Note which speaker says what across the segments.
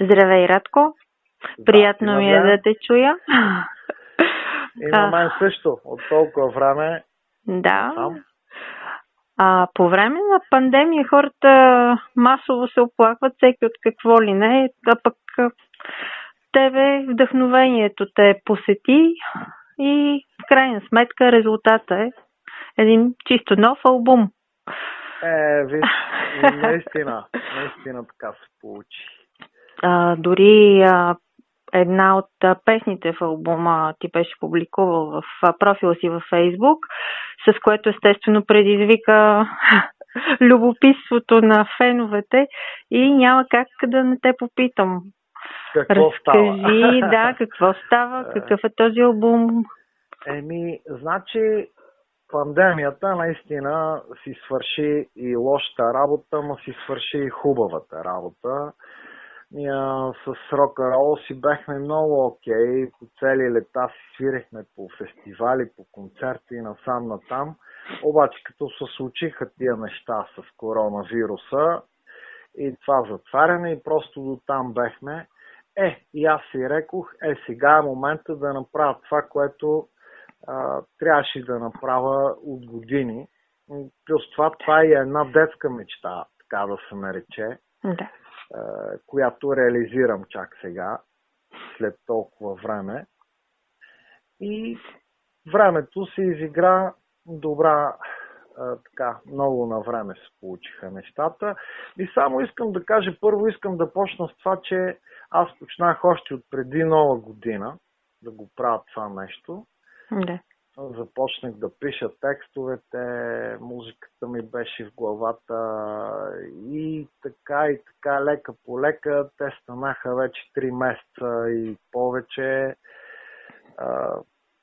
Speaker 1: Здравей, Радко. Приятно ми е да те чуя.
Speaker 2: И на мен също, от толкова време.
Speaker 1: Да. А, по време на пандемия хората масово се оплакват всеки от какво ли не, а пък тебе вдъхновението те посети и в крайна сметка резултата е един чисто нов албум.
Speaker 2: Е, виж, наистина, наистина така се получи.
Speaker 1: А, дори а, една от а, песните в албума ти беше публикувал в а, профила си във Фейсбук, с което естествено предизвика любопитството на феновете и няма как да не те попитам.
Speaker 2: Какво
Speaker 1: Разкажи, става? да, какво става, какъв е този албум?
Speaker 2: Еми, значи, пандемията наистина си свърши и лошата работа, но си свърши и хубавата работа. С Рока Рол си бехме много окей. Okay. По цели лета си свирихме по фестивали, по концерти, насам натам. Обаче като се случиха тия неща с коронавируса и това затваряне и просто до там бехме, е, и аз си рекох, е, сега е момента да направя това, което а, трябваше да направя от години. Плюс това, това е една детска мечта, така да се нарече,
Speaker 1: да.
Speaker 2: Която реализирам чак сега, след толкова време. И времето се изигра добра, така, много на време се получиха нещата. И само искам да кажа, първо искам да почна с това, че аз почнах още от преди нова година да го правя това нещо.
Speaker 1: Да.
Speaker 2: Започнах да пиша текстовете, музиката ми беше в главата и така и така, лека по лека. Те станаха вече 3 месеца и повече.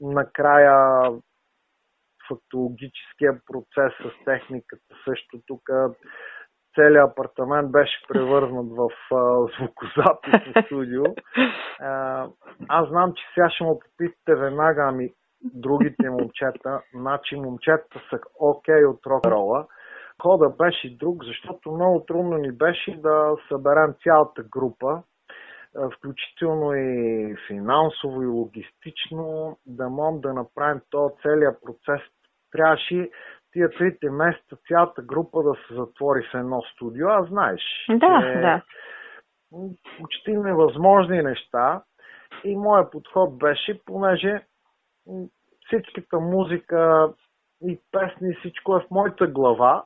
Speaker 2: накрая фактологическия процес с техниката също тук целият апартамент беше превърнат в звукозаписно студио. аз знам, че сега ще му попитате веднага, ами другите момчета, значи момчета са окей okay от рок-рола. Хода беше друг, защото много трудно ни беше да съберем цялата група, включително и финансово и логистично, да можем да направим този целият процес. Трябваше тия трите месеца цялата група да се затвори в едно студио, а знаеш,
Speaker 1: да, че да.
Speaker 2: почти невъзможни неща. И моят подход беше, понеже всичката музика и песни, всичко е в моята глава,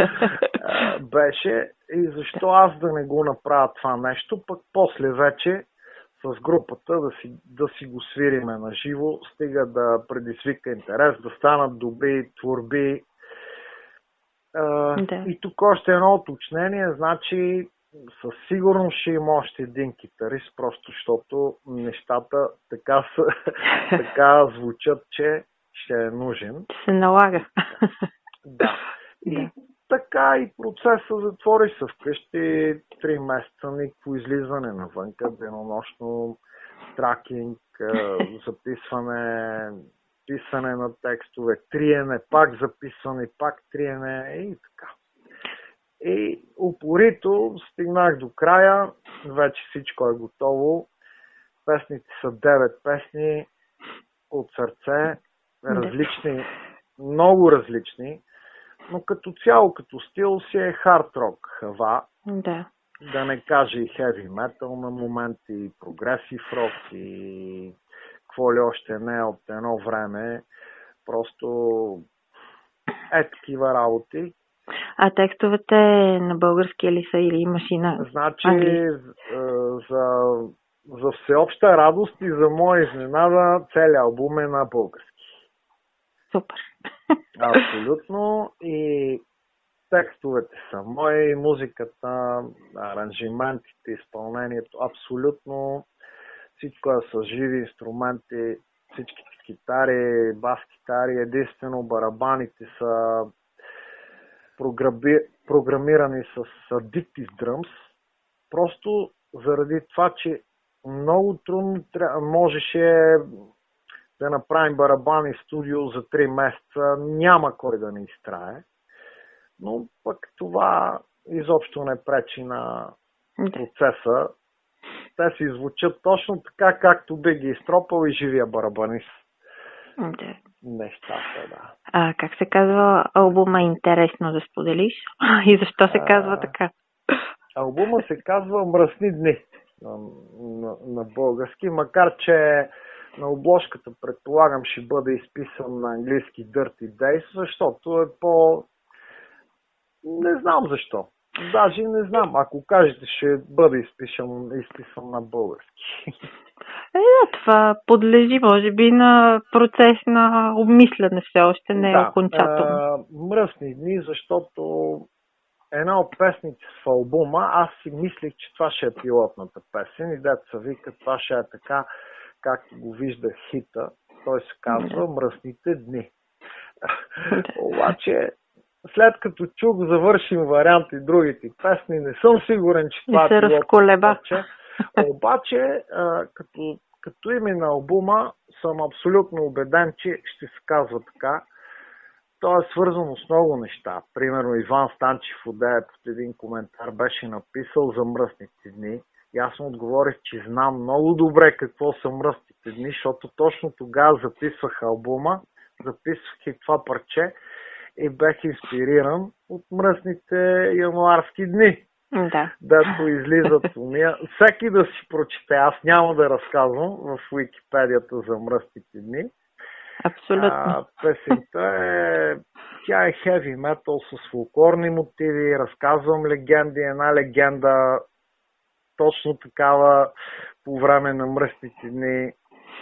Speaker 2: беше и защо аз да не го направя това нещо, пък после вече с групата да си, да си го свириме на живо, стига да предизвика интерес, да станат добри творби.
Speaker 1: Да.
Speaker 2: И тук още едно уточнение, значи със сигурност ще има още един китарист, просто защото нещата така, са, така звучат, че ще е нужен.
Speaker 1: Се налага.
Speaker 2: Да. И да така и процеса затвори се вкъщи три месеца, никакво излизане навънка, денонощно тракинг, записване, писане на текстове, триене, пак записване, пак триене и така. И упорито стигнах до края, вече всичко е готово. Песните са 9 песни от сърце, различни, много различни но като цяло, като стил си е хард рок хава.
Speaker 1: Да.
Speaker 2: Да не кажа и хеви метал на моменти, и прогресив рок, и какво ли още не е от едно време. Просто е такива работи.
Speaker 1: А текстовете на български ли са или имаш и на
Speaker 2: Значи, за, за всеобща радост и за моя изненада, целият албум е на български.
Speaker 1: Супер.
Speaker 2: Абсолютно. И текстовете са мои, музиката, аранжиментите, изпълнението, абсолютно всичко е с живи инструменти, всичките китари, бас-китари, единствено барабаните са програмирани с Addictive Drums, просто заради това, че много трудно можеше да направим барабани студио за 3 месеца, няма кой да ни изтрае. Но пък това изобщо не пречи на процеса те си звучат точно така, както би ги изтропал и живия барабанист.
Speaker 1: Да.
Speaker 2: Нещата, да.
Speaker 1: А как се казва албума Интересно да споделиш? И защо се казва
Speaker 2: А,
Speaker 1: така?
Speaker 2: Албума се казва Мръсни дни на, на, на български, макар че на обложката предполагам ще бъде изписан на английски Dirty Days, защото е по... Не знам защо. Даже не знам. Ако кажете, ще бъде изписан, изписан на български.
Speaker 1: Е, това подлежи, може би, на процес на обмисляне все още, не е
Speaker 2: да,
Speaker 1: окончателно.
Speaker 2: а, мръсни дни, защото една от песните в албума, аз си мислех, че това ще е пилотната песен и деца вика, това ще е така, както го виждах хита. Той се казва Мръсните дни. Обаче, след като чух завършим вариант и другите песни, не съм сигурен, че това
Speaker 1: се разколеба.
Speaker 2: парче. Обаче, а, като, като име на албума, съм абсолютно убеден, че ще се казва така. То е свързано с много неща. Примерно Иван Станчев Одея под един коментар беше написал за мръсните дни. И аз му отговорих, че знам много добре какво са мръсните дни, защото точно тогава записвах албума, записвах и това парче и бех инспириран от мръсните януарски дни
Speaker 1: Да.
Speaker 2: дето излизат уния. Всеки да си прочете. Аз няма да разказвам в Уикипедията за мръстите дни.
Speaker 1: Абсолютно.
Speaker 2: А, песента е... Тя е хеви метал с фолклорни мотиви. Разказвам легенди. Една легенда точно такава по време на мръстните дни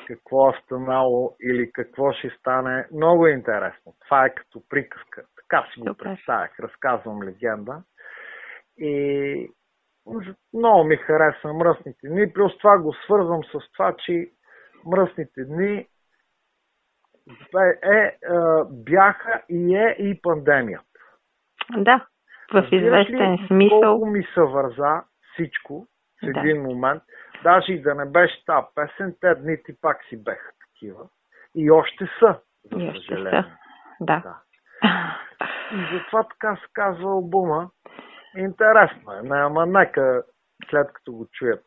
Speaker 2: какво е станало или какво ще стане. Много е интересно. Това е като приказка. Така си го представях. Разказвам легенда. И много ми хареса мръсните дни. Плюс това го свързвам с това, че мръсните дни е, е, бяха и е и пандемията.
Speaker 1: Да. В известен
Speaker 2: ли
Speaker 1: смисъл.
Speaker 2: Колко ми се върза всичко в
Speaker 1: Да.
Speaker 2: един момент. Даже и да не беше тази песен, те дните пак си беха такива. И още са, за
Speaker 1: И
Speaker 2: съжаление.
Speaker 1: са. Да.
Speaker 2: Да. И затова така се казва албума. Интересно е, не, ама нека след като го чуят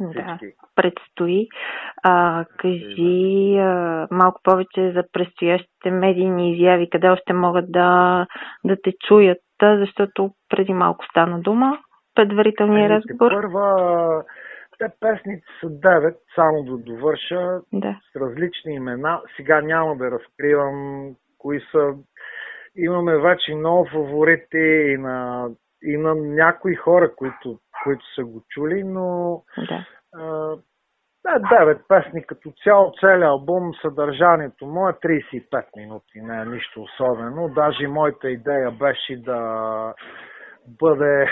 Speaker 1: Да. Предстои. А, кажи а, малко повече за предстоящите медийни изяви, къде още могат да, да те чуят, защото преди малко стана дума. Предварителният
Speaker 2: Ами,
Speaker 1: разговор.
Speaker 2: Първа, те песните са 9, само да довърша,
Speaker 1: Да.
Speaker 2: с различни имена. Сега няма да разкривам кои са. Имаме вече много фаворити и на, и на някои хора, които, които са го чули, но
Speaker 1: Да.
Speaker 2: а, да, 9 песни като цяло, целият албум, съдържанието му е 35 минути, не е нищо особено. Даже моята идея беше да бъде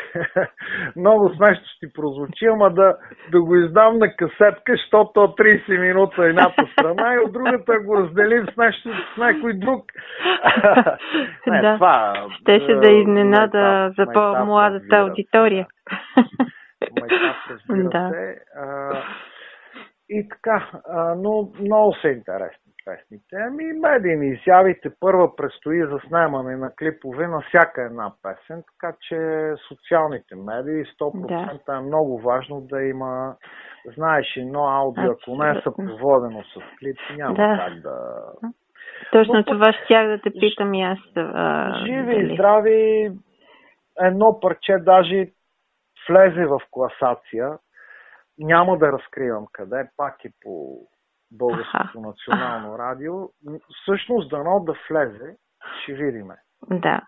Speaker 2: много смешно ще ти прозвучи, ама да, да го издам на касетка, защото 30 минута едната страна и от другата го разделим с, нещо, с някой друг. не,
Speaker 1: Да.
Speaker 2: това,
Speaker 1: Щеше
Speaker 2: е,
Speaker 1: да изненада
Speaker 2: майтап,
Speaker 1: за по-младата
Speaker 2: се.
Speaker 1: аудитория.
Speaker 2: Майтап, разбира
Speaker 1: Да.
Speaker 2: се. А, и така, а, но много са интересни песните. Ами, медийни изявите първа предстои за снимане на клипове на всяка една песен, така че социалните медии 100% е много важно да има, знаеш, едно аудио, ако не е съпроводено с клип, няма
Speaker 1: Да.
Speaker 2: как да...
Speaker 1: Точно
Speaker 2: Но
Speaker 1: това щях да те питам и аз. А,
Speaker 2: Живи и здрави, едно парче даже влезе в класация. Няма да разкривам къде, пак е по Българското национално радио. Всъщност дано да влезе, ще видиме
Speaker 1: Да.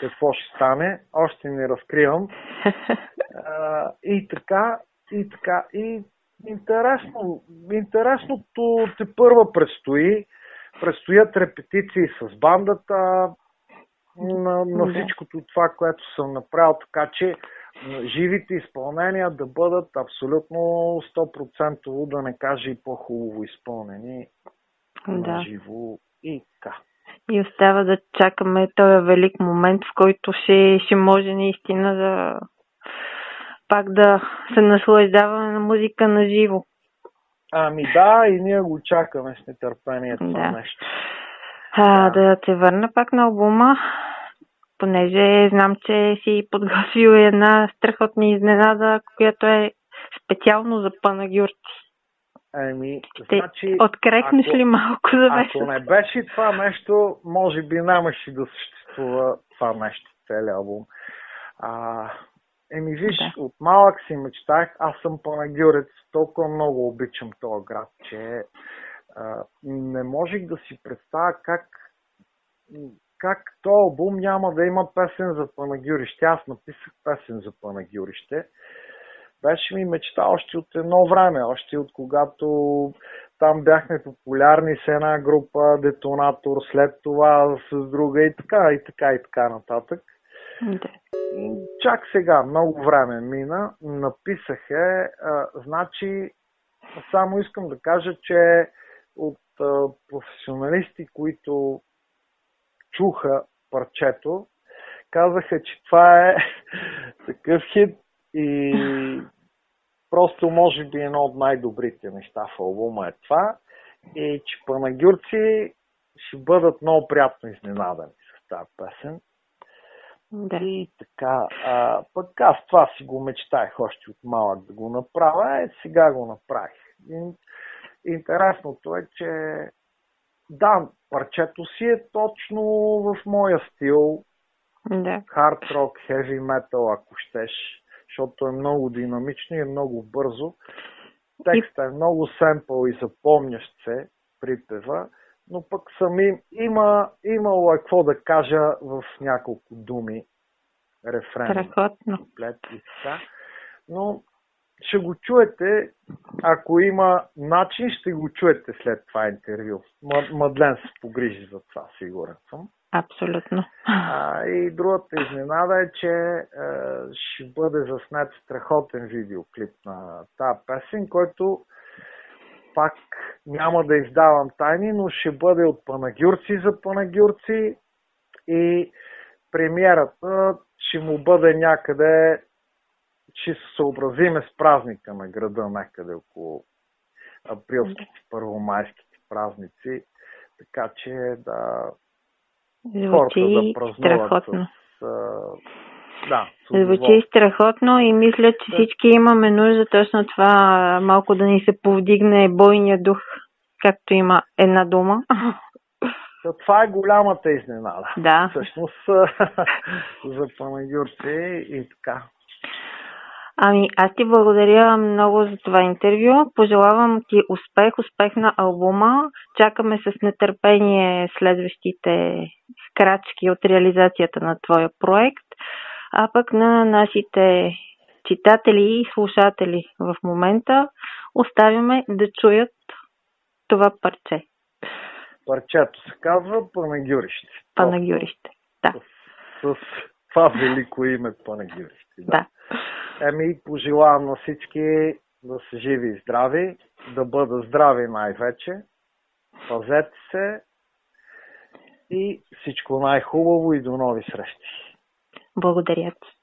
Speaker 2: какво ще стане. Още не разкривам. А, и така, и така, и интересно, интересното те първа предстои. Предстоят репетиции с бандата на, на всичкото това, което съм направил, така че живите изпълнения да бъдат абсолютно 100% да не кажа и по-хубаво изпълнени на
Speaker 1: да.
Speaker 2: живо и така.
Speaker 1: И остава да чакаме този велик момент, в който ще, ще може наистина да пак да се наслаждаваме на музика на живо.
Speaker 2: Ами да, и ние го чакаме с нетърпение това
Speaker 1: Да.
Speaker 2: нещо.
Speaker 1: А,
Speaker 2: Да.
Speaker 1: да те върна пак на албума, понеже знам, че си подготвил една страхотна изненада, която е специално за панагюрци?
Speaker 2: Еми,
Speaker 1: Ще
Speaker 2: значи,
Speaker 1: открехнеш
Speaker 2: ако-
Speaker 1: ли малко за
Speaker 2: ако
Speaker 1: нещо?
Speaker 2: не беше това нещо, може би нямаше да съществува това нещо, целият албум. А, еми, виж,
Speaker 1: Да.
Speaker 2: от малък си мечтах, аз съм панагюрец, толкова много обичам този град, че а, не можех да си представя как как този албум няма да има песен за Панагюрище. Аз написах песен за Панагюрище. Беше ми мечта още от едно време, още от когато там бяхме популярни с една група, детонатор, след това с друга и така, и така, и така нататък.
Speaker 1: Да.
Speaker 2: Чак сега, много време мина, написах е, а, значи само искам да кажа, че от а, професионалисти, които чуха парчето, казаха, че това е такъв хит и просто може би едно от най-добрите неща в албума е това и че панагюрци ще бъдат много приятно изненадани с тази песен.
Speaker 1: Да.
Speaker 2: И така, а, пък аз това си го мечтаях още от малък да го направя, е, сега го направих. И, интересното е, че да, парчето си е точно в моя стил,
Speaker 1: Да.
Speaker 2: хард рок, heavy metal, ако щеш, защото е много динамично и е много бързо. Текстът е много семпъл и запомнящ се припева, но пък сами има, имало е какво да кажа в няколко думи, рефрен,
Speaker 1: Страхотно.
Speaker 2: куплет и така. Но ще го чуете, ако има начин, ще го чуете след това интервю. Мадлен се погрижи за това, сигурен съм.
Speaker 1: Абсолютно.
Speaker 2: А, и другата изненада е, че е, ще бъде заснет страхотен видеоклип на тази песен, който пак няма да издавам тайни, но ще бъде от панагюрци за панагюрци и премиерата ще му бъде някъде, ще се съобразиме с празника на града, някъде около априлските, първомайските празници, така че да хората да
Speaker 1: Звучи
Speaker 2: празнуват
Speaker 1: страхотно.
Speaker 2: с... а, Да, с
Speaker 1: Звучи страхотно и мисля, че
Speaker 2: Да.
Speaker 1: всички имаме нужда точно това малко да ни се повдигне бойния дух, както има една дума.
Speaker 2: Това е голямата изненада.
Speaker 1: Да.
Speaker 2: Всъщност за панагюрци и така.
Speaker 1: Ами, аз ти благодаря много за това интервю. Пожелавам ти успех, успех на албума. Чакаме с нетърпение следващите крачки от реализацията на твоя проект. А пък на нашите читатели и слушатели в момента оставяме да чуят това парче.
Speaker 2: Парчето се казва Панагюрище.
Speaker 1: Панагюрище. Да,
Speaker 2: С, с това велико име Панагюрище.
Speaker 1: да.
Speaker 2: Еми, пожелавам на всички да са живи и здрави, да бъдат здрави най-вече. Пазете се и всичко най-хубаво и до нови срещи.
Speaker 1: Благодаря ти.